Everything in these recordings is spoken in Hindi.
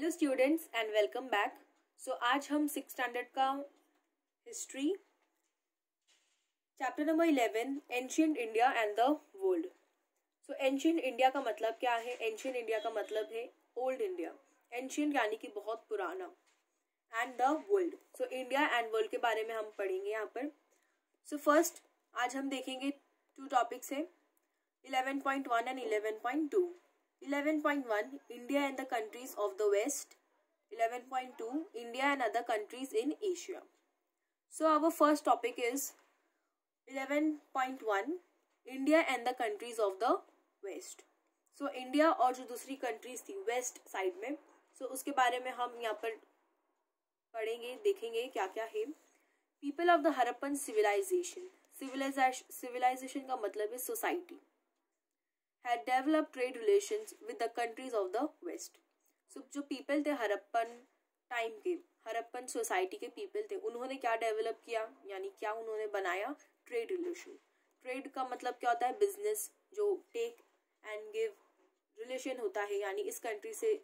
Hello students and welcome back so आज हम सिक्स स्टैंडर्ड का history chapter number eleven ancient India and the world so ancient India का मतलब क्या है? एंशियंट इंडिया का मतलब है ओल्ड इंडिया एंशियंट यानी कि बहुत पुराना. And the world so India and world के बारे में हम पढ़ेंगे यहाँ पर. सो so फ़र्स्ट आज हम देखेंगे टू टॉपिक्स है eleven point one and eleven point two 11.1 India and the countries of the West 11.2 India and other countries in Asia so our first topic is 11.1 India and the countries of the West so India और जो दूसरी countries थी west side में so उसके बारे में हम यहाँ पर पढ़ेंगे देखेंगे क्या क्या है people of the Harappan civilization civilization का मतलब है society had developed trade relations with the countries of the west. So जो people थे हरप्पन टाइम के हरप्पन सोसाइटी के पीपल थे उन्होंने क्या डेवलप किया? यानी क्या उन्होंने बनाया? ट्रेड रिलेशन ट्रेड का मतलब क्या होता है? बिज़नेस जो टेक एंड गिव रिलेशन होता है यानी इस कंट्री से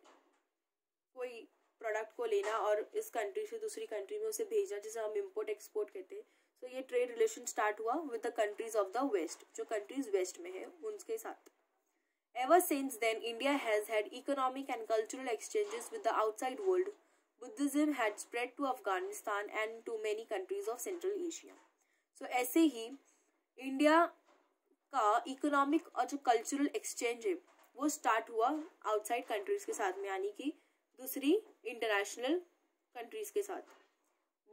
कोई प्रोडक्ट को लेना और इस कंट्री से दूसरी कंट्री में उसे भेजना जिसे हम इम्पोर्ट एक्सपोर्ट कहते हैं। सो so, ये ट्रेड रिलेशन स्टार्ट हुआ with the countries of the west जो कंट्रीज़ वेस्ट में है उनके साथ। Ever since then, India has had economic and cultural exchanges with the outside world. Buddhism had spread to Afghanistan and to many countries of Central Asia. So ऐसे ही इंडिया का इकोनॉमिक और जो कल्चरल एक्सचेंज है वो स्टार्ट हुआ आउटसाइड कंट्रीज़ के साथ में यानी कि दूसरी इंटरनेशनल कंट्रीज़ के साथ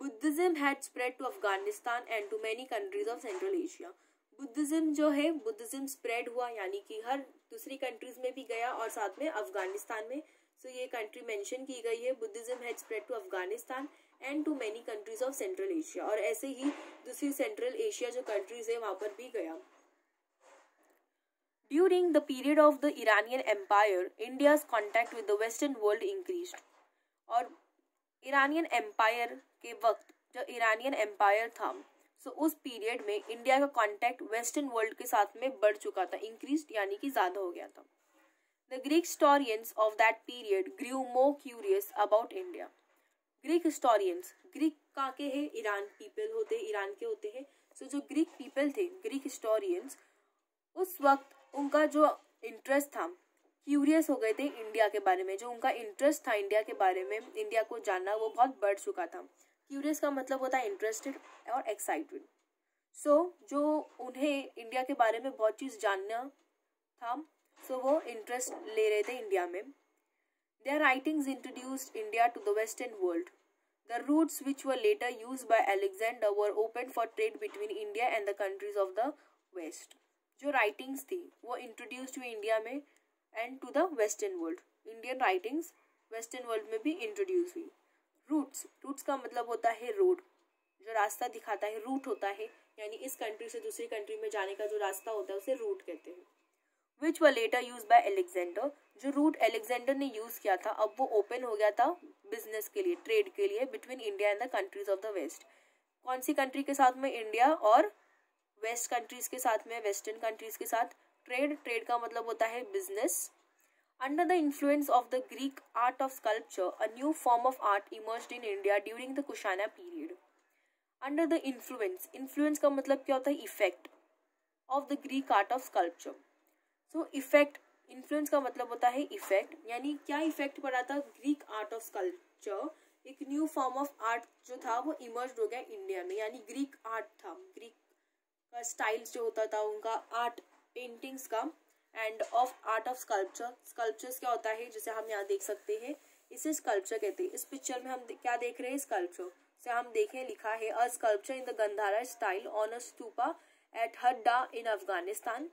Buddhism had spread to Afghanistan and to many countries of Central Asia Buddhism जो है बुद्धिज्म स्प्रेड हुआ यानी कि हर दूसरी कंट्रीज़ में भी गया और साथ में अफ़गानिस्तान में। सो so, ये कंट्री मेंशन की गई है। Buddhism has spread to Afghanistan and to many countries of Central Asia और ऐसे ही दूसरी सेंट्रल एशिया जो कंट्रीज़ है, वहाँ पर भी गया। During the period of the Iranian empire India's contact with the western world increase और ईरानियन एम्पायर के वक्त जो ईरानियन एम्पायर था सो so, उस पीरियड में इंडिया का कांटेक्ट वेस्टर्न वर्ल्ड के साथ में बढ़ चुका था इंक्रीज यानी कि ज़्यादा हो गया था। The Greek historians of that period grew more curious about India Greek historians Greek का के है ईरान पीपल होते ईरान के होते हैं। सो so, जो ग्रीक पीपल थे ग्रीक हिस्टोरियंस उस वक्त उनका जो इंटरेस्ट था क्यूरियस हो गए थे इंडिया के बारे में। जो उनका इंटरेस्ट था इंडिया के बारे में इंडिया को जानना वो बहुत बढ़ चुका था। क्यूरियस का मतलब होता है इंटरेस्टेड और एक्साइटेड सो so, जो उन्हें इंडिया के बारे में बहुत चीज़ जानना था सो so वो इंटरेस्ट ले रहे थे इंडिया में. Their writings introduced India to the western world the routes which were later used by Alexander were open for trade between India and the countries of the west जो राइटिंग्स थी वो इंट्रोड्यूस हुई इंडिया में and to the western world Indian writings western world में भी इंट्रोड्यूस हुई. रूट्स रूट्स का मतलब होता है रोड जो रास्ता दिखाता है रूट होता है, यानी इस कंट्री से दूसरी कंट्री में जाने का जो रास्ता होता है, उसे रूट कहते हैं। Which were later used by Alexander जो रूट एलेक्जेंडर ने यूज़ किया था, अब वो ओपन हो गया था बिज़नेस के लिए ट्रेड के लिए between India and the countries of the west कौन सी कंट्री के साथ में? इंडिया और वेस्ट कंट्रीज़ के साथ में वेस्टर्न कंट्रीज़ के साथ ट्रेड ट्रेड का मतलब होता है business Under the influence of the Greek art of sculpture, a new form of art emerged in India during the Kushana period. Under the influence, influence का मतलब क्या होता है? Effect of the Greek art of sculpture so effect influence का मतलब होता है इफ़ेक्ट यानी क्या इफ़ेक्ट पड़ा था? ग्रीक आर्ट ऑफ़ स्कल्पचर एक न्यू फॉर्म ऑफ़ आर्ट जो था वो इमर्ज हो गया इंडिया में. यानी ग्रीक आर्ट था. ग्रीक का स्टाइल्स जो होता था उनका आर्ट पेंटिंग्स का and of art of sculpture sculptures क्या होता है, जिसे हम यहाँ देख सकते हैं, इसे स्कल्पचर कहते हैं। इस पिक्चर में हम क्या देख रहे हैं? स्कल्पचर से हम देखें, लिखा है a sculpture in the Gandhara style on a stupa at Hadda in Afghanistan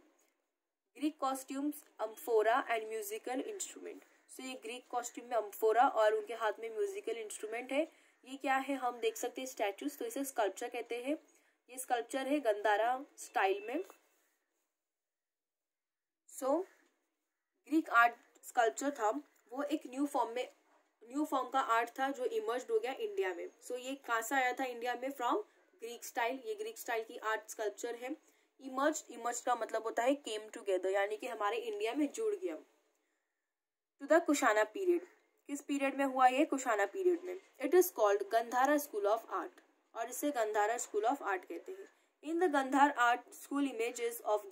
Greek costumes amphora and musical instrument so ये ग्रीक कॉस्ट्यूम में अम्फोरा और उनके हाथ में म्यूजिकल इंस्ट्रूमेंट है। ये क्या है? हम देख सकते हैं स्टैचूज तो इसे स्कल्पचर कहते हैं। ये स्कल्पचर है गंधारा स्टाइल में। सो ग्रीक आर्ट स्कल्पचर था वो एक न्यू फॉर्म में न्यू फॉर्म का आर्ट था जो इमर्ज हो गया इंडिया में। सो so, ये कहाँ से आया था इंडिया में फ्रॉम ग्रीक स्टाइल ये ग्रीक स्टाइल की आर्ट स्कल्पचर है। इमर्ज इमर्ज का मतलब होता है केम टुगेदर यानी कि हमारे इंडिया में जुड़ गया। टू द कुशाना पीरियड किस पीरियड में हुआ ये? कुशाना पीरियड में। It is called Gandhara school of art और इसे गंधारा स्कूल ऑफ़ आर्ट कहते हैं। In the Gandhara art school images of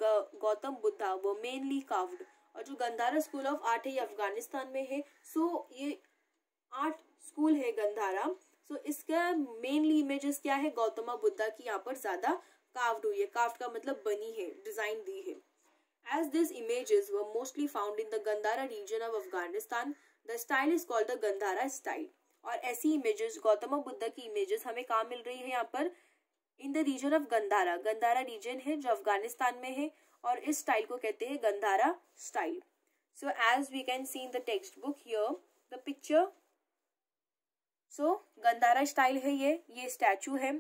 Gautam Buddha वो मेनली काव्ड और जो गंधारा स्कूल ऑफ़ आर्ट है ये अफ़गानिस्तान में है. सो so, ये आर्ट स्कूल है गंधारा सो so, इसका मेनली इमेजेस क्या है? गौतम बुद्धा की यहाँ पर ज़्यादा काव्ड हुई है. काव्ड का मतलब बनी है डिज़ाइन दी है. As this images were mostly found in the Gandhara region of Afghanistan the style is called the Gandhara style और ऐसी इमेजेस गौतम बुद्ध की इमेजेस हमें कहाँ मिल रही है यहाँ पर? In the region of Gandhara Gandhara region है, जो अफ़गानिस्तान में है, और इस स्टाइल को कहते हैं Gandhara style so as we can see in the textbook here the picture so Gandhara style है ये ये स्टैचू है.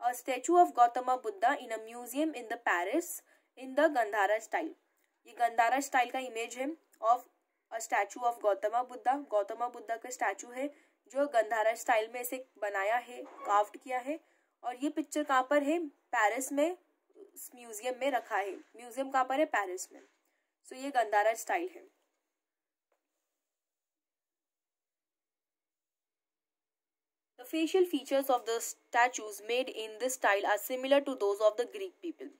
Statue of Gautam Buddha in a museum in the Paris in the Gandhara style ये गंधारा स्टाइल का इमेज है of a statue of Gautam Buddha Gautam Buddha का स्टैचू है, जो गंधारा स्टाइल में इसे बनाया है काफ्ट किया है. और ये पिक्चर कहाँ पर है? पेरिस में म्यूज़ियम में रखा है। म्यूज़ियम कहाँ पर है? पेरिस में। सो ये गंदारा स्टाइल है। The facial features of the statues made in this style are similar to those of the Greek people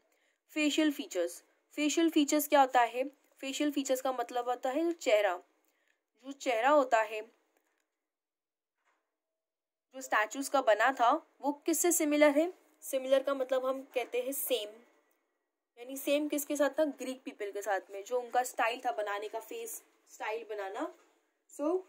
facial features facial features क्या होता है? फेशियल फीचर्स का मतलब होता है जो चेहरा। जो चेहरा होता है जो स्टैचूज का बना था वो किससे सिमिलर है? सिमिलर का मतलब हम कहते हैं सेम यानी सेम किसके साथ था? ग्रीक पीपल के साथ में जो उनका स्टाइल था बनाने का फेस स्टाइल बनाना. सो so,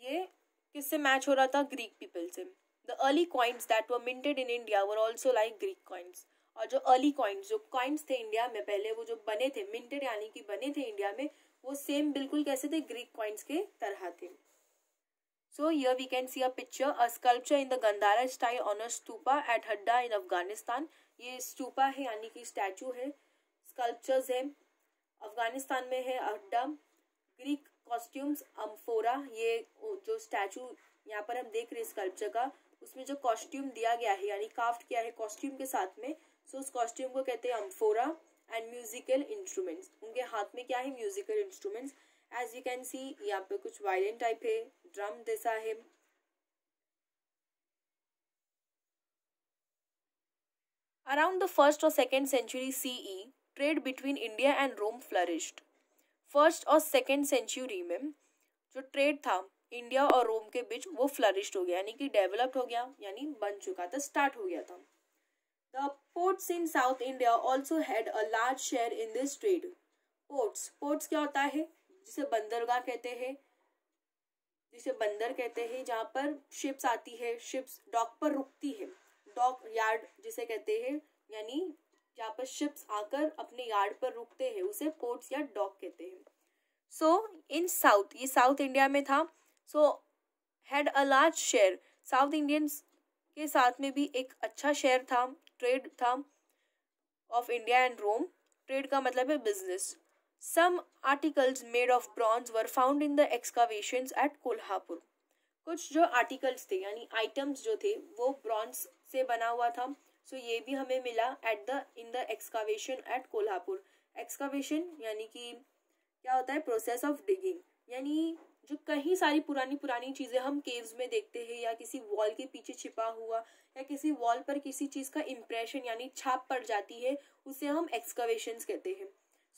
ये किससे मैच हो रहा था? ग्रीक पीपल से. The early coins that were minted in India were also like Greek coins और जो अर्ली कॉइन्स जो कॉइन्स थे इंडिया में पहले वो जो बने थे मिंटेड यानी कि बने थे इंडिया में वो सेम बिल्कुल कैसे थे? ग्रीक कॉइन्स के तरह थे. So here we can see a picture, a sculpture in the Gandhara style on a stupa at Hadda in Afghanistan. ये stupa है यानी कि statue है। Sculptures है अफ़गानिस्तान में है हड्डा ग्रीक कॉस्ट्यूम्स अम्फोरा ये जो स्टैचू यहाँ पर हम देख रहे हैं स्कल्पचर का उसमें जो कॉस्ट्यूम दिया गया है यानी काफ्ट किया है कॉस्ट्यूम के साथ में सो उस कॉस्ट्यूम को कहते हैं अम्फोरा एंड म्यूजिकल इंस्ट्रूमेंट्स उनके हाथ में क्या है musical instruments as you can see यहाँ पे कुछ वायलिन टाइप है जैसा है Around the first or second century CE, trade between India and Rome flourished. First और सेकेंड सेंचुरी में जो ट्रेड था इंडिया और रोम के बीच वो फ्लरिश्ड हो गया यानी कि डेवलप्ड हो गया यानी बन चुका था स्टार्ट हो गया था। The ports in South India also had a large share in this trade ports ports क्या होता है? जिसे बंदरगाह कहते हैं जिसे बंदर कहते हैं, जहाँ पर शिप्स आती है शिप्स डॉक पर रुकती है। डॉक यार्ड जिसे कहते हैं, यानी जहाँ पर शिप्स आकर अपने यार्ड पर रुकते हैं, उसे पोर्ट्स या डॉक कहते हैं। सो इन साउथ ये साउथ इंडिया में था। So had a large share South Indians के साथ में भी एक अच्छा शेयर था ट्रेड था of India and Rome trade का मतलब है business some articles made of bronze were found in the excavation at Kolhapur कुछ जो आर्टिकल्स थे, यानी आइटम्स जो थे, वो ब्रॉन्ज से बना हुआ था। सो so, ये भी हमें मिला at the in the excavation at Kolhapur excavation यानी कि क्या होता है? प्रोसेस ऑफ़ डिगिंग यानी जो कहीं सारी पुरानी पुरानी चीज़ें हम केव्स में देखते हैं, या किसी वॉल के पीछे छिपा हुआ, या किसी वॉल पर किसी चीज़ का इम्प्रेशन यानी छाप पड़ जाती है, उसे हम एक्सकावेशन कहते हैं।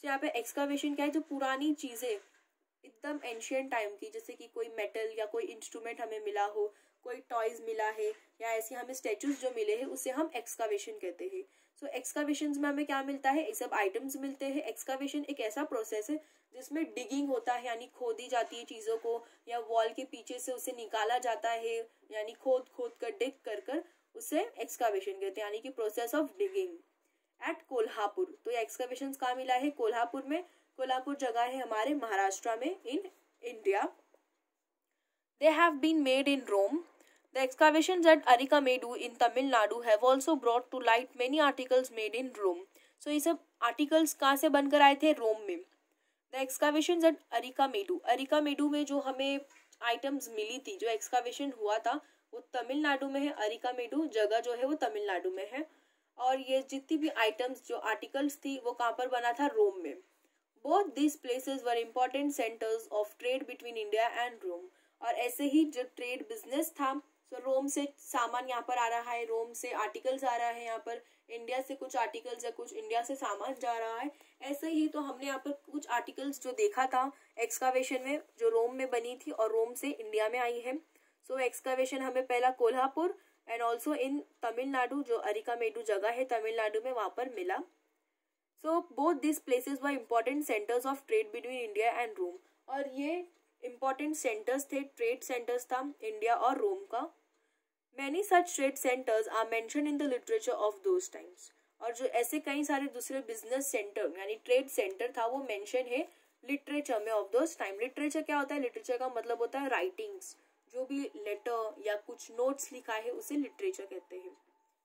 तो यहाँ पे एक्सकावेशन क्या है? जो पुरानी चीज़ें एकदम एंशियंट टाइम की जैसे कि कोई मेटल या कोई इंस्ट्रूमेंट हमें मिला हो कोई टॉयज मिला है या ऐसे हमें स्टेचूज जो मिले हैं उसे हम एक्सकावेशन कहते हैं। सो so, एक्सकावेशन में हमें क्या मिलता है? ये सब आइटम्स मिलते हैं। एक्सकावेशन एक ऐसा प्रोसेस है जिसमें डिगिंग होता है यानी खोदी जाती है चीज़ों को या वॉल के पीछे से उसे निकाला जाता है यानी खोद खोद कर डिग कर कर उसे एक्सकावेशन कहते हैं यानी कि process of digging at Kolhapur तो ये एक्सकवेशन कहाँ मिला है? कोल्हापुर में। कोल्हापुर जगह है हमारे महाराष्ट्र में in India they have been made in Rome the excavation at Arikamedu in Tamil Nadu have also brought to light many articles made in Rome so ये सब आर्टिकल्स कहाँ से बनकर आए थे? रोम में। The excavation at Arikamedu Arikamedu में जो हमें आइटम्स मिली थी, जो एक्सकावेशन हुआ था, वो तमिलनाडु में है। अरिकामेडू जगह जो है वो तमिलनाडु में है। और ये जितनी भी आइटम्स जो आर्टिकल्स थी वो कहाँ पर बना था? रोम में। Both this places were important centres of trade between India and Rome और ऐसे ही जो ट्रेड बिज़नेस था सो so रोम से सामान यहाँ पर आ रहा है। रोम से आर्टिकल्स आ रहा है यहाँ पर। इंडिया से कुछ आर्टिकल्स या कुछ इंडिया से सामान जा रहा है। ऐसे ही तो हमने यहाँ पर कुछ आर्टिकल्स जो देखा था एक्सकावेशन में जो रोम में बनी थी और रोम से इंडिया में आई है। सो so, एक्सकावेशन हमें पहला Kolhapur and also in Tamil Nadu जो अरिका मेडू जगह है तमिलनाडु में वहाँ पर मिला। So both this places were important centres of trade between India and Rome और ये इम्पोर्टेंट सेंटर्स थे ट्रेड सेंटर्स था इंडिया और रोम का। Many such trade centres are mention in the literature of those times और जो ऐसे कई सारे दूसरे बिज़नेस सेंटर यानी ट्रेड सेंटर था, वो मेंशन है लिटरेचर में ऑफ़ दोज टाइम लिटरेचर क्या होता है? लिटरेचर का मतलब होता है राइटिंग्स जो भी लेटर या कुछ नोट्स लिखा है, उसे लिटरेचर कहते हैं।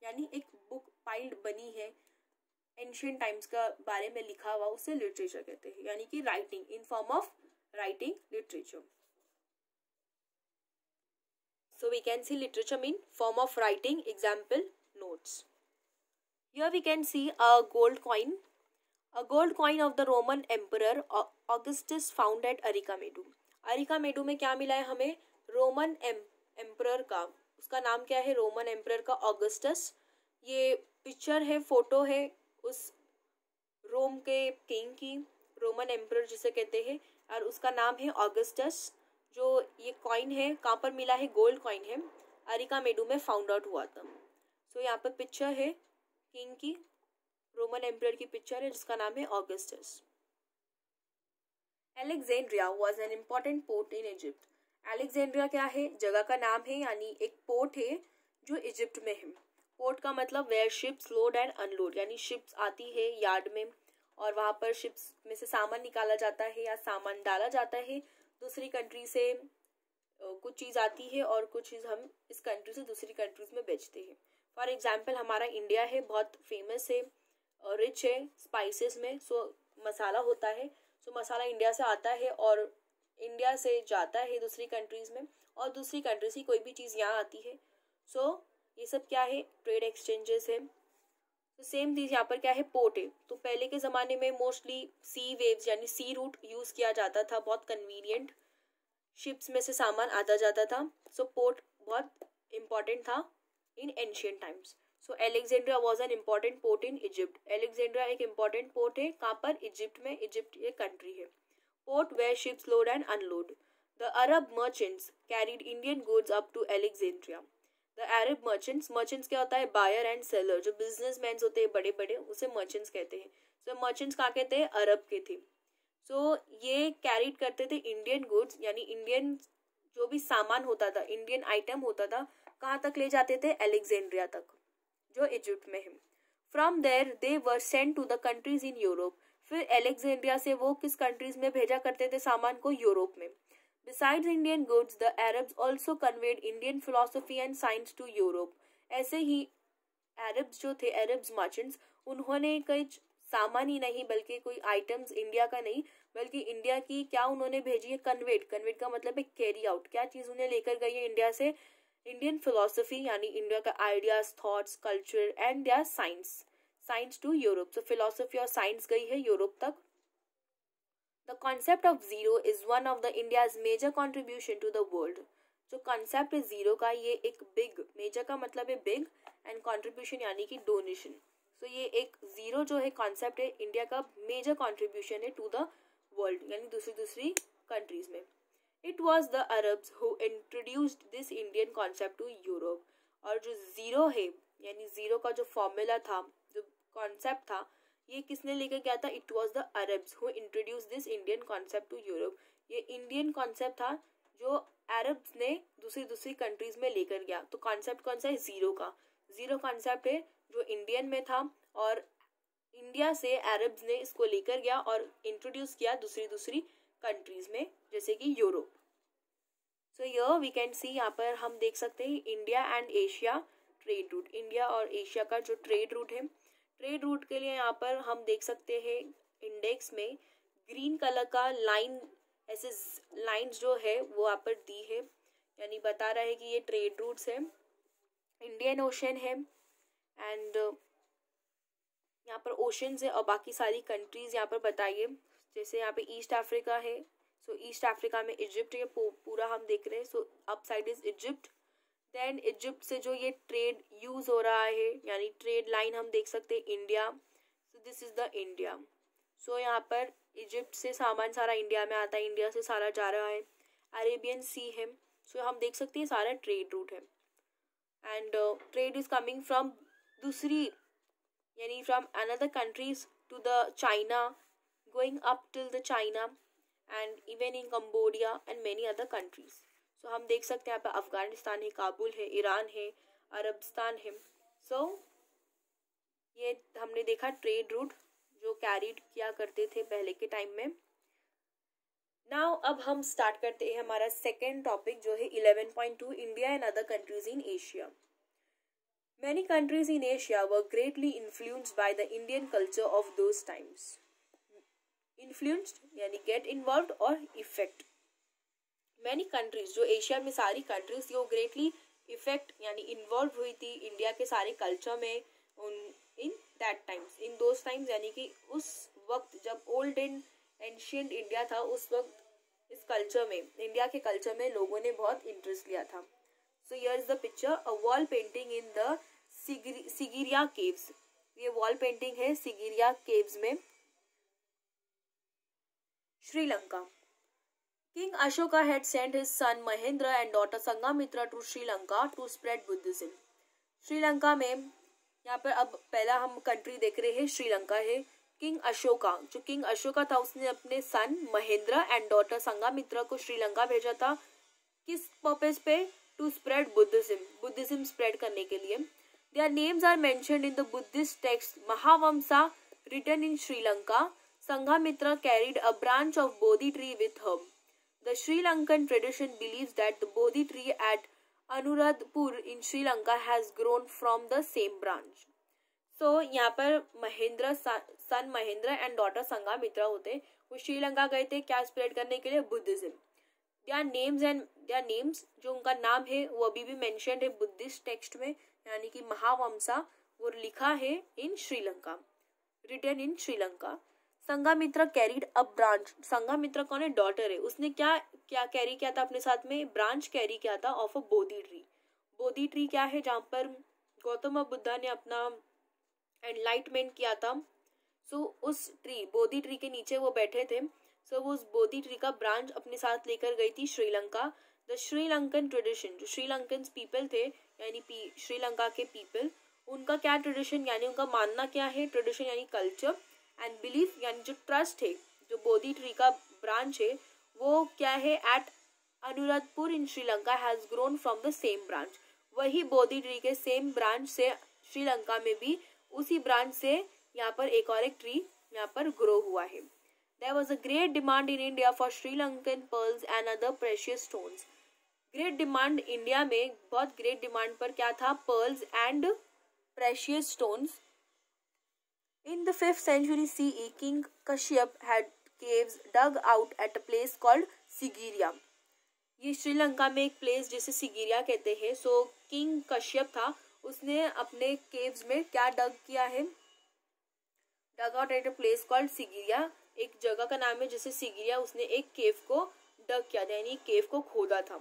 यानी एक बुक पाइल्ड बनी है एंशियंट टाइम्स का बारे में लिखा हुआ, उसे लिटरेचर कहते हैं। यानी कि writing in form of writing literature so we can see literature mean form of writing example notes here we can see a gold coin a gold coin of the Roman emperor Augustus found at Arikamedu Arikamedu में क्या मिला है हमें? रोमन एम्पर का। उसका नाम क्या है? रोमन एम्पर का ऑगस्टस। ये पिक्चर है, फ़ोटो है उस रोम के किंग की, रोमन एम्पर जिसे कहते हैं। और उसका नाम है ऑगस्टस, जो ये कॉइन है, कहाँ पर मिला है? गोल्ड कॉइन है। अरिका मेडू में फाउंड आउट हुआ था। सो यहाँ पर पिक्चर है किंग की, रोमन एम्पर की पिक्चर है, जिसका नाम है Augustus. Alexandria was an important port in Egypt Alexandria क्या है? जगह का नाम है, यानी एक पोर्ट है, जो इजिप्ट में है। पोर्ट का मतलब where ships load and unload यानी शिप्स आती है यार्ड में, और वहाँ पर शिप्स में से सामान निकाला जाता है या सामान डाला जाता है। दूसरी कंट्री से कुछ चीज़ आती है और कुछ चीज़ हम इस कंट्री से दूसरी कंट्रीज़ में बेचते हैं। फॉर एग्ज़ाम्पल हमारा इंडिया है, बहुत फ़ेमस है रिच है स्पाइसेस में सो मसाला होता है। सो मसाला इंडिया से आता है और इंडिया से जाता है दूसरी कंट्रीज़ में और दूसरी कंट्री से कोई भी चीज़ यहाँ आती है। सो so, ये सब क्या है? ट्रेड एक्सचेंजेस है। तो सेम चीज़ यहाँ पर क्या है? पोर्ट है। तो पहले के ज़माने में मोस्टली सी वेव्स यानी सी रूट यूज़ किया जाता था बहुत कन्वीनियंट शिप्स में से सामान आता जाता था। सो so, पोर्ट बहुत इंपॉर्टेंट था in ancient times so Alexandria was an important port in Egypt Alexandria एक इंपॉर्टेंट पोर्ट है। कहाँ पर? इजिप्ट में। इजिप्ट एक कंट्री है। Port where ships load and unload. The Arab merchants carried Indian goods up to Alexandria. The Arab merchants, merchants क्या होता है? बायर एंड सेलर जो बिज़नेस मैन होते हैं बड़े बड़े उसे मर्चेंट्स कहते हैं। सो so, मर्चेंट्स कहाँ कहते हैं? अरब के थे। सो so, ये कैरीड करते थे इंडियन गुड्स यानी इंडियन जो भी सामान होता था इंडियन आइटम होता था कहाँ तक ले जाते थे? एलेक्जेंड्रिया तक जो इजिप्ट में है। From there they were send to the countries in Europe फिर एलेक्जेंड्रिया से वो किस कंट्रीज़ में भेजा करते थे सामान को? यूरोप में। Besides Indian goods the Arabs also conveyed Indian philosophy and science to Europe ऐसे ही अरब्स जो थे अरब्स मर्चेंट्स उन्होंने कई सामान ही नहीं, बल्कि कोई आइटम्स इंडिया का नहीं, बल्कि इंडिया की क्या उन्होंने भेजी है? कन्वेट कन्वेट का मतलब है कैरी आउट क्या चीज़ उन्हें लेकर गई है इंडिया से? इंडियन फिलोसफी यानी इंडिया का आइडियाज़ थॉट्स कल्चर एंड या science science to Europe. So philosophy और साइंस गई है यूरोप तक। The concept of zero is one of the India's major contribution to the world जो कॉन्सेप्ट है ज़ीरो का ये एक बिग मेजर का मतलब है बिग एंड कॉन्ट्रीब्यूशन यानी कि डोनेशन सो ये एक ज़ीरो जो है कॉन्सेप्ट है इंडिया का मेजर कॉन्ट्रीब्यूशन है टू द वर्ल्ड यानी दूसरी दूसरी कंट्रीज़ में। It was the Arabs who introduced this Indian concept to Europe और जो ज़ीरो है, यानी ज़ीरो का जो फॉर्मूला था कॉन्सेप्ट था। ये किसने लेकर गया था? It was the Arabs who introduce this Indian concept to Europe ये इंडियन कॉन्सेप्ट था जो अरब्स ने दूसरी दूसरी कंट्रीज़ में लेकर गया। तो कॉन्सेप्ट कौन सा है? ज़ीरो का। ज़ीरो कॉन्सेप्ट है जो इंडियन में था और इंडिया से अरब्स ने इसको लेकर गया और इंट्रोड्यूस किया दूसरी दूसरी कंट्रीज़ में, जैसे कि Europe so here we can see यहाँ पर हम देख सकते हैं India and Asia trade route India और एशिया का जो ट्रेड रूट है ट्रेड रूट के लिए यहाँ पर हम देख सकते हैं इंडेक्स में ग्रीन कलर का लाइन ऐसे लाइंस जो है, वो यहाँ पर दी है। यानी बता रहा है कि ये ट्रेड रूट्स है इंडियन ओशन है एंड यहाँ पर ओशंस है और बाकी सारी कंट्रीज़ यहाँ पर बताइए। जैसे यहाँ पे ईस्ट अफ्रीका है सो ईस्ट अफ्रीका में इजिप्ट ये पूरा हम देख रहे हैं so up side is Egypt then Egypt से जो ये ट्रेड यूज़ हो रहा है, यानी ट्रेड लाइन हम देख सकते हैं India so this is the India so यहाँ पर इजिप्ट से सामान सारा इंडिया में आता है इंडिया से सारा जा रहा है. अरेबियन सी है. सो हम देख सकते हैं सारा ट्रेड रूट है. And trade is coming from दूसरी, यानी from another countries to the China going up till the China and even in Cambodia and many other countries so हम देख सकते हैं यहाँ पे अफ़गानिस्तान है काबुल है ईरान है अरबस्तान है। सो so, ये हमने देखा ट्रेड रूट जो कैरीड किया करते थे पहले के टाइम में। नाउ अब हम स्टार्ट करते हैं हमारा सेकेंड टॉपिक जो है eleven point two India and other countries in Asia many countries in Asia were greatly influenced by the Indian culture of those times influenced यानी गेट इन्वॉल्व और इफ़ेक्ट मैनी कंट्रीज़ जो एशिया में सारी कंट्रीज़ थी वो ग्रेटली इफ़ेक्ट यानी इन्वॉल्व हुई थी इंडिया के सारे कल्चर में उन in that times in those times यानी कि उस वक्त जब ओल्ड एंड एंशियंट इंडिया था, उस वक्त इस कल्चर में इंडिया के कल्चर में लोगों ने बहुत इंटरेस्ट लिया था। So here is the picture a wall painting in the Sigiriya caves ये वॉल पेंटिंग है सिगिरिया केव्स में। Sri Lanka. King Ashoka had sent his son Mahendra and daughter Sangamitra to Sri Lanka to spread Buddhism. Sri Lanka में यहाँ पर अब पहला हम कंट्री देख रहे हैं श्रीलंका है किंग अशोका जो किंग अशोका था, उसने अपने son Mahendra and daughter Sanghamitra को श्रीलंका भेजा था। किस पर्पज पे? To spread Buddhism Buddhism spread करने के लिए। Their names are mentioned in the Buddhist text Mahavamsa written in Sri Lanka Sanghamitra carried a branch of Bodhi tree with her The Sri Lankan tradition believes that the Bodhi tree at Anuradhapur in Sri Lanka has grown from the same so यहाँ पर Mahendra son Mahendra and daughter Sanga होते वो श्रीलंका गए थे क्या स्प्रेड करने के लिए? बुद्धिज्म दिया नेम्स एंड दिया नेम्स जो उनका नाम है, वो अभी भी मेंशन है बुद्धिस्ट टेक्स्ट में, यानी कि महावंशा, वो लिखा है in Sri Lanka written in Sri Lanka Sanghamitra carried a branch Sanghamitra कौन है? डॉटर है। उसने क्या क्या कैरी किया था अपने साथ में? ब्रांच कैरी किया था of a Bodhi tree Bodhi tree क्या है? जहाँ पर गौतम बुद्धा ने अपना एनलाइटमेंट किया था। सो so, उस ट्री बोधि ट्री के नीचे वो बैठे थे। सो so, वो उस बोधि ट्री का ब्रांच अपने साथ लेकर गई थी श्रीलंका। द श्रीलंकन ट्रेडिशन जो श्रीलंकन पीपल थे यानी श्रीलंका के पीपल उनका क्या ट्रेडिशन यानी उनका मानना क्या है? ट्रेडिशन यानी कल्चर एंड बिलीफ यानी जो ट्रस्ट है, जो बोधि ट्री का ब्रांच है, वो क्या है? At Anuradhapura in Sri Lanka has grown from the same branch वही बोधि ट्री के सेम ब्रांच से श्रीलंका में भी उसी ब्रांच से यहाँ पर एक और एक ट्री यहाँ पर ग्रो हुआ है। There was a great demand in India for Sri Lankan pearls and other precious stones great demand India में, बहुत ग्रेट डिमांड पर क्या था? Pearls and precious stones In the 5th century CE, King Kashyap had caves dug out at a place called Sigiriya. ये श्रीलंका में एक प्लेस जिसे सिगिरिया कहते हैं। सो किंग कश्यप था। उसने अपने केव्स में क्या डग किया है? Dug out at a place called Sigiriya एक जगह का नाम है जिसे सिगिरिया उसने एक केव को डग किया था यानी केव को खोदा था।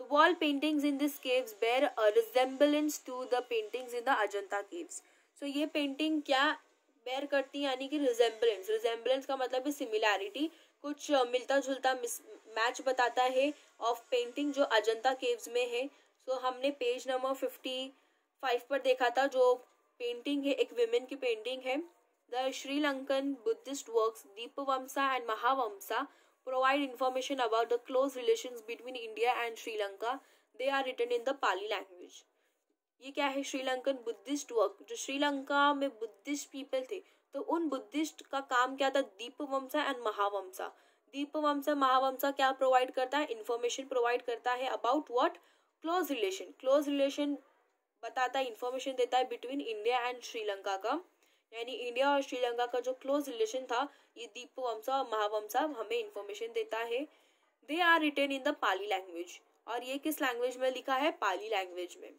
The wall paintings in this caves bear a resemblance to the paintings in the Ajanta caves so ये पेंटिंग क्या बेयर करती है यानी कि रिजेंबलेंस रिजेंबलेंस का मतलब है सिमिलैरिटी कुछ मिलता जुलता मैच बताता है ऑफ़ पेंटिंग जो अजंता केव्स में है. सो so, हमने पेज नंबर फिफ्टी फाइव पर देखा था जो पेंटिंग है एक विमेन की पेंटिंग है. The Sri Lankan Buddhist works Dipavamsa and Mahavamsa provide information about the close relation between India and Sri Lanka they are written in the Pali language ये क्या है? श्रीलंकन बुद्धिस्ट वर्क जो श्रीलंका में बुद्धिस्ट पीपल थे तो उन बुद्धिस्ट का काम क्या था? दीपवंसा एंड महावंसा। दीपवंसा, महावंसा क्या प्रोवाइड करता है? इंफॉर्मेशन प्रोवाइड करता है about what close relation close relation बताता है इंफॉर्मेशन देता है बिटवीन इंडिया एंड श्रीलंका का। यानी इंडिया और श्रीलंका का जो क्लोज रिलेशन था, ये दीपवंसा और महावंसा हमें इंफॉर्मेशन देता है। They are written in the Pali language और ये किस लैंग्वेज में लिखा है? पाली लैंग्वेज में।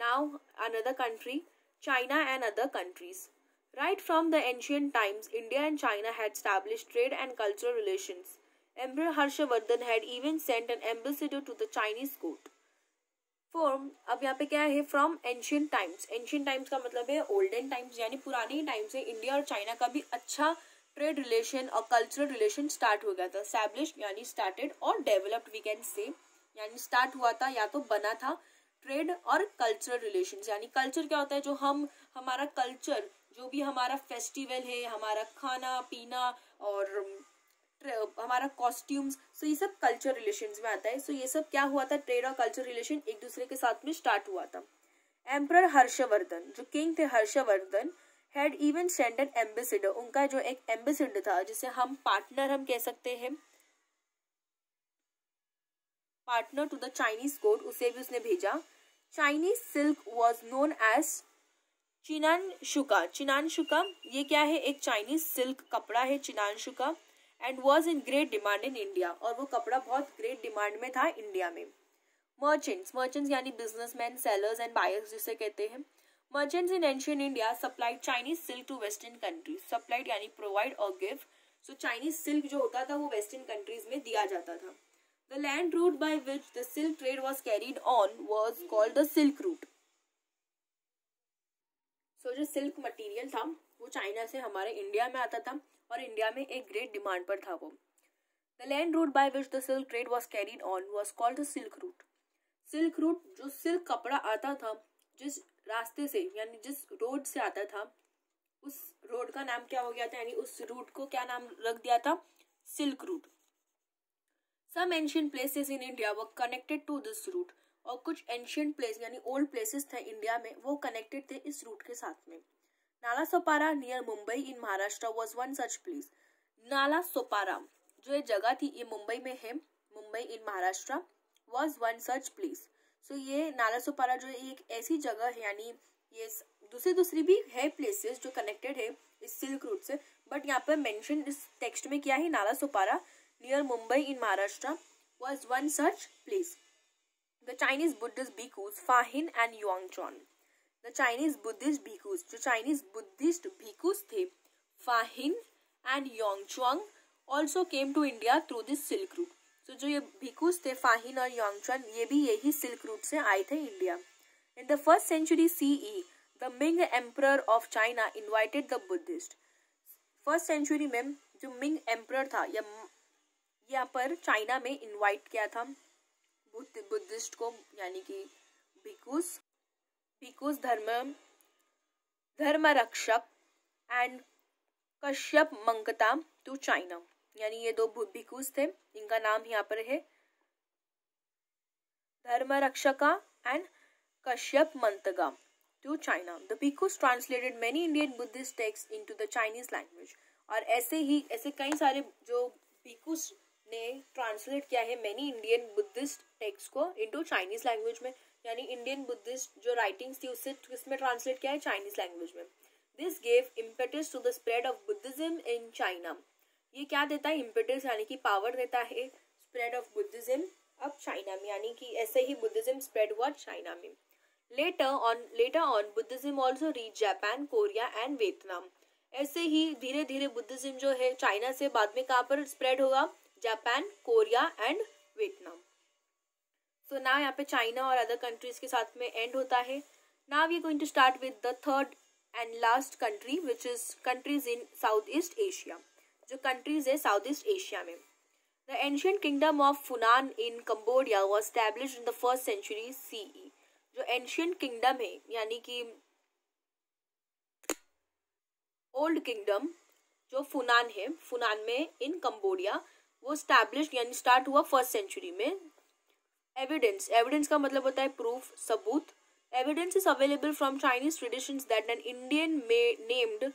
Now another country, China and other countries. Right from the ancient times, India and China had established trade and cultural relations. Emperor Harshavardhan had even sent an ambassador to the Chinese court. From अब यहाँ पे क्या है from ancient times ancient times का मतलब है ओल्डन टाइम्स यानी पुराने टाइम से इंडिया और चाइना का भी अच्छा ट्रेड रिलेशन और कल्चरल रिलेशन स्टार्ट हो गया था स्टैब्लिश यानी स्टार्टेड और डेवलप्ड वी कैन से यानी स्टार्ट हुआ था या तो बना था ट्रेड और कल्चरल रिलेशन यानी कल्चर क्या होता है, जो हम, हमारा कल्चर, जो भी हमारा फेस्टिवल है, हमारा खाना, पीना और हमारा कॉस्ट्यूम्स सो ये सब कल्चर रिलेशन में आता है। सो ये सब क्या हुआ था, ट्रेड और कल्चर रिलेशन एक दूसरे के साथ में स्टार्ट हुआ था। एम्पर हर्षवर्धन जो किंग थे Harshavardhana had even send an ambassador उनका जो एक एम्बेसिडर था, जिसे हम पार्टनर हम कह सकते हैं partner to the Chinese court उसे भी उसने भेजा। Chinese silk was known as chinamshuka chinamshuka ये क्या है? एक चाइनीज़ सिल्क कपड़ा है chinamshuka and was in great demand in India और वो कपड़ा बहुत ग्रेट डिमांड में था इंडिया में। मर्चेंट्स मर्चेंट्स यानी बिजनेसमैन सेलर्स एंड बायर्स जिसे कहते हैं। Merchants in ancient India supplied Chinese silk to western countries supplied यानी प्रोवाइड और गिव सो चाइनीज़ सिल्क जो होता था, वो वेस्टर्न कंट्रीज़ में दिया जाता था। The land route by which the silk trade was carried on was called the silk route so जो सिल्क मटीरियल था, वो चाइना से हमारे इंडिया में आता था और इंडिया में एक ग्रेट डिमांड पर था वो। The land route by which the silk trade was carried on was called the silk route silk route जो सिल्क कपड़ा आता था, जिस रास्ते से, यानी जिस रोड से आता था, उस रोड का नाम क्या हो गया था? यानी उस रूट को क्या नाम रख दिया था? Silk route some ancient places in India वो कनेक्टेड टू दिस रूट और कुछ एंशियंट प्लेस यानी ओल्ड प्लेसेस थे इंडिया में, वो कनेक्टेड थे इस रूट के साथ में। Nala Sopara near Mumbai in Maharashtra was one such place Nala Sopara जो ये जगह थी, ये मुंबई में है Mumbai in Maharashtra was one such place so ये नाला सोपारा जो है एक ऐसी जगह है, यानी ये दूसरी दूसरी भी है प्लेसेस जो कनेक्टेड है इस सिल्क रूट से बट यहाँ पर मेंशन इस टेक्स्ट में किया है Nala Sopara near Mumbai in Maharashtra was one such place the Chinese Buddhist bhikkhus Fahien and Yuan Chwang the Chinese Buddhist bhikkhus जो चाइनीज़ बुद्धिस्ट भिकूज थे Fahien and Yuan Chwang also came to India through this silk route तो जो ये भिकुस थे फाहिन और योंगचन ये भी यही सिल्क रूट से आए थे India in the first century CE the Ming emperor of China invited the Buddhist first century में जो मिंग एम्पर था, या यहाँ पर चाइना में इनवाइट किया था बुद्ध, बुद्धिस्ट को, यानी कि भिकुस भिकुस धर्म धर्म रक्षक and Kashyap Mangta to China यानी ये दो भिकुस थे। इनका नाम यहाँ पर है Dharmaraksha and Kashyapa Matanga to China the bhikkhus translated many Indian Buddhist text into the Chinese language और ऐसे ही, ऐसे कई सारे जो भिकुस ने ट्रांसलेट किया है मैनी इंडियन बुद्धिस्ट टेक्स्ट को इनटू चाइनीज़ लैंग्वेज में। यानी इंडियन बुद्धिस्ट जो राइटिंग्स थी, उससे किसमें ट्रांसलेट किया है? चाइनीज़ लैंग्वेज में। This gave impetus to the spread of Buddhism in China ये क्या देता है? इम्पिटस यानी कि पावर देता है स्प्रेड ऑफ़ बुद्धिज्म अब चाइना में। यानी कि ऐसे ही बुद्धिज्म स्प्रेड हुआ चाइना में। Later on later on Buddhism also reach Japan Korea and Vietnam ऐसे ही धीरे धीरे बुद्धिज्म जो है चाइना से बाद में कहाँ पर स्प्रेड होगा? Japan, Korea and Vietnam. So ना यहाँ पे चाइना और अदर कंट्रीज़ के साथ में एंड होता है। Now we going to start with the third and last country which is countries in South East Asia जो कंट्रीज़ है साउथ ईस्ट एशिया में the ancient kingdom of Funan in Cambodia was establish in the first century CE जो एंशियंट किंगडम है, यानी कि ओल्ड किंगडम जो फुनान है फुनान में इन कम्बोडिया वो स्टैब्लिश यानी स्टार्ट हुआ फ़र्स्ट सेंचुरी में। एविडेंस एविडेंस का मतलब होता है प्रूफ सबूत। Evidence is available from Chinese tradition that an Indian named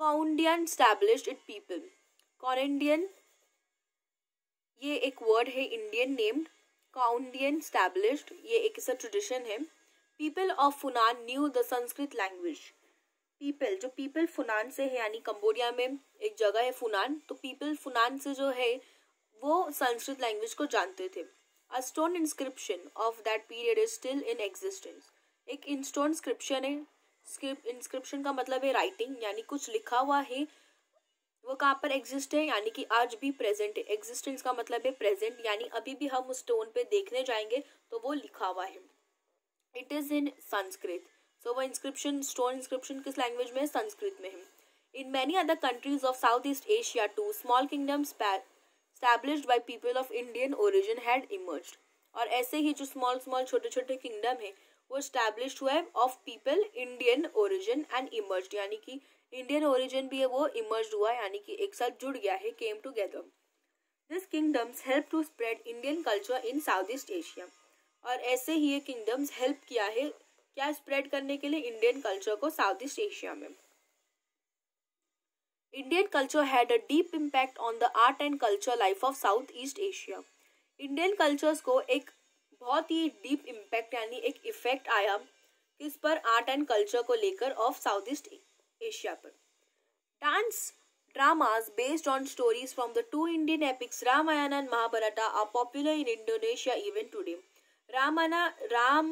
Kaundinya established it people Kaundinya ये एक वर्ड है इंडियन नेम्ड काउंडियन स्टैब्लिश्ड ये एक ऐसा ट्रेडिशन है। People of Funan knew the Sanskrit language people, जो पीपल फुनान से है, यानी कंबोडिया में एक जगह है फुनान तो पीपल फुनान से जो है, वो संस्कृत लैंग्वेज को जानते थे। A stone inscription of that period is still in existence एक इन स्टोन स्क्रिप्शन है। इंस्क्रिप्शन का मतलब है राइटिंग यानी कुछ लिखा हुआ है, वो कहाँ पर एग्जिस्ट है, यानी कि आज भी प्रेजेंट है। एग्जिस्टेंस का मतलब है प्रेजेंट यानी अभी भी हम उस स्टोन पे देखने जाएँगे तो वो लिखा हुआ है। It is in Sanskrit so वो इंस्क्रिप्शन स्टोन इंस्क्रिप्शन किस लैंग्वेज में है? संस्कृत में है। In many other countries of South East Asia two small kingdoms established by people of Indian origin had emerged. और ऐसे ही जो स्मॉल स्मॉल छोटे छोटे किंगडम है, वो स्टैब्लिश हुआ है of people Indian origin and emerge यानी कि इंडियन ओरिजिन भी है, वो इमर्ज हुआ, यानी कि एक साथ जुड़ गया है came together this kingdoms help to spread Indian culture in South East Asia और ऐसे ही ये किंगडम्स हेल्प किया है क्या स्प्रेड करने के लिए इंडियन कल्चर को साउथ ईस्ट एशिया में? Indian culture had a deep impact on the art and culture life of south east Asia Indian cultures को एक बहुत ही डीप इम्पैक्ट यानी एक इफ़ेक्ट आया किस पर आर्ट एंड कल्चर को लेकर ऑफ़ साउथ ईस्ट एशिया पर। Dance dramas based on stories from the two Indian epics Ramayana and Mahabharata are popular in Indonesia even today. Ramayana Ram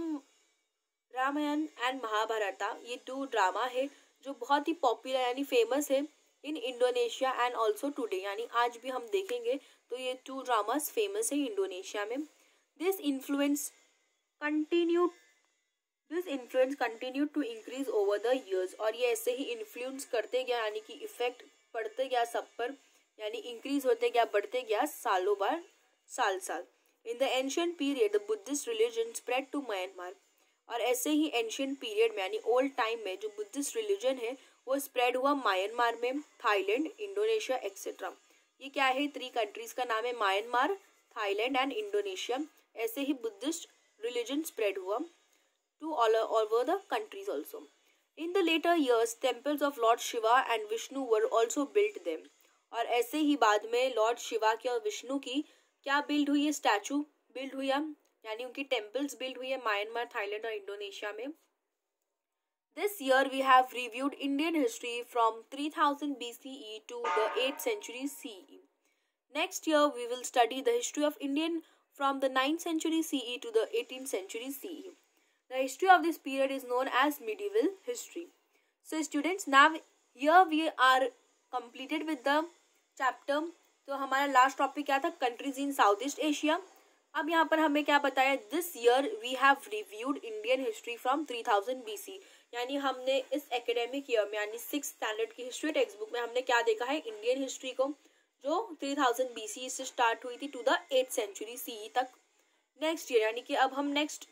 Ramayana and Mahabharata ये टू ड्रामा है जो बहुत ही पॉपुलर यानी फ़ेमस है in Indonesia and also today यानी आज भी हम देखेंगे तो ये टू ड्रामास फ़ेमस है इंडोनेशिया में। This influence continue this influence continue to increase over the years और ये ऐसे ही इन्फ्लुएंस करते गया, यानी कि इफ़ेक्ट पड़ते गया सब पर, यानी इंक्रीज होते गया, बढ़ते गया सालों बार साल साल in the ancient period the Buddhist religion spread to Myanmar और ऐसे ही एंशियंट पीरियड में, यानी ओल्ड टाइम में जो बुद्धिस्ट रिलीजन है, वो स्प्रेड हुआ म्यांमार में थाईलैंड इंडोनेशिया एक्सेट्रा ये क्या है? थ्री कंट्रीज़ का नाम है म्यांमार थाईलैंड एंड इंडोनेशिया ऐसे ही बुद्धिस्ट रिलीजन स्प्रेड हुआ to all over the countries also in the later years temples of lord Shiva and Vishnu were also built them और ऐसे ही बाद में लॉर्ड शिवा की और विष्णु की क्या बिल्ड हुई है स्टैचू बिल्ड हुई यानी उनकी टेम्पल्स बिल्ड हुई है म्यांमार थाईलैंड और इंडोनेशिया में। This year we have reviewed Indian history from three thousand B C E to the eight century C E next year we will study the history of Indian from the ninth century C E to the eighteen century C E the history of this period is known as medieval history so students now year we are completed with the chapter तो हमारा लास्ट टॉपिक क्या था? Countries in south east Asia अब यहाँ पर हमें क्या बताया this year we have reviewed Indian history from 3000 BC यानी हमने इस एकेडमिक ईयर में, यानी सिक्स स्टैंडर्ड की हिस्ट्री टेक्स्ट बुक में हमने क्या देखा है? इंडियन हिस्ट्री को, जो 3000 बीसी से स्टार्ट हुई थी to the eight century C तक। नेक्स्ट ईयर यानी कि अब हम नेक्स्ट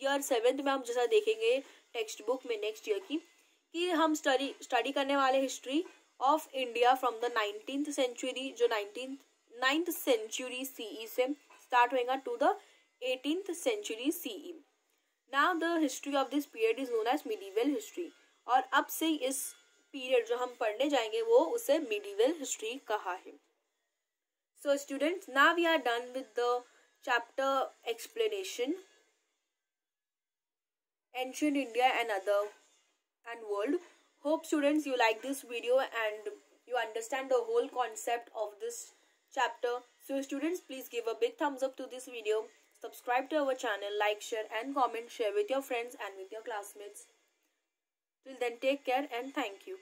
ईयर सेवेंथ में हम जैसा देखेंगे टेक्स्ट बुक में नेक्स्ट ईयर की, कि हम स्टडी स्टडी करने वाले history of India from the nineteen century जो नाइनटीन नाइन्थ सेंचुरी सीई से स्टार्ट होएगा to the eighteen century CE now the history of this period is known as medieval history और अब से इस पीरियड जो हम पढ़ने जाएँगे, वो उसे मिडीवल हिस्ट्री कहा है so students now we are done with the chapter explanation ancient India and other, and world. Hope students, you like this video and you understand the whole concept of this chapter. So students please give a big thumbs up to this video. Subscribe to our channel, like, share and comment, share with your friends and with your classmates. Till then take care and thank you.